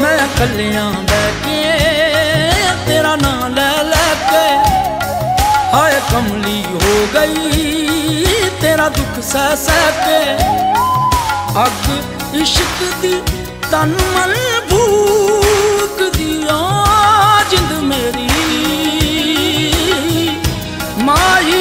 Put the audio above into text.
ਮੈਂ ਕੱਲਿਆਂ ਬੈ ਕੇ ਤੇਰਾ ਨਾਂ ਲੈ ਲੈ ਕੇ ਹਾਏ ਕਮਲੀ ਹੋ ਗਈ, ਤੇਰਾ ਦੁੱਖ ਸਹਿ ਸਹਿ ਕੇ ਅੱਗ ਇਸ਼ਕ ਦੀ ਤਨ ਮਨ ਭੂਖ ਦੀ ਆ ਜਿੰਦ ਮੇਰੀ। ਮਾਈ